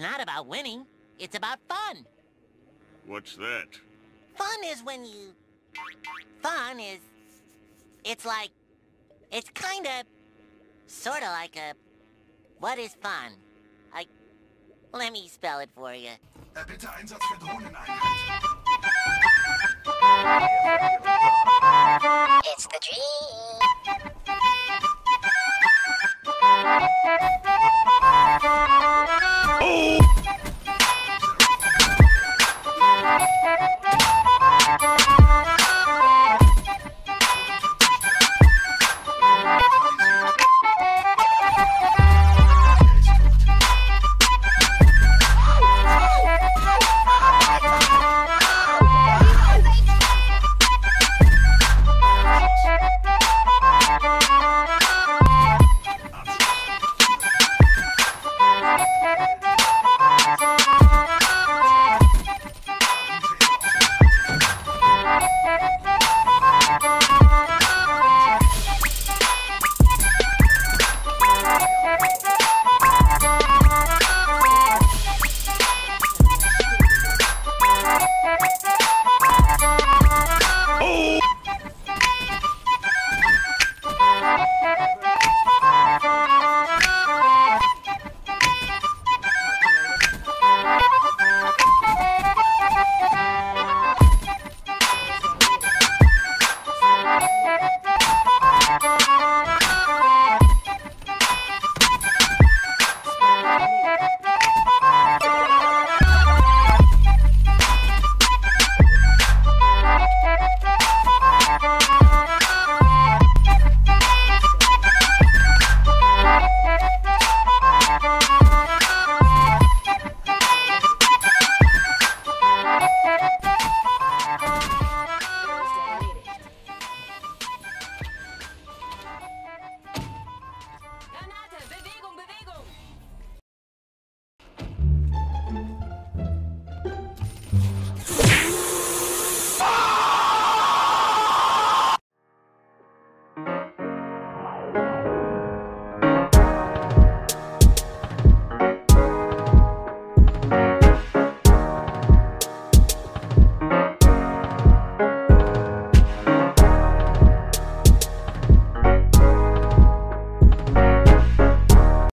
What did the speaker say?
It's not about winning. It's about fun. What's that? Fun is when you... Fun is... It's like... It's kinda... Sorta like a... What is fun? I... Let me spell it for you. It's the dream.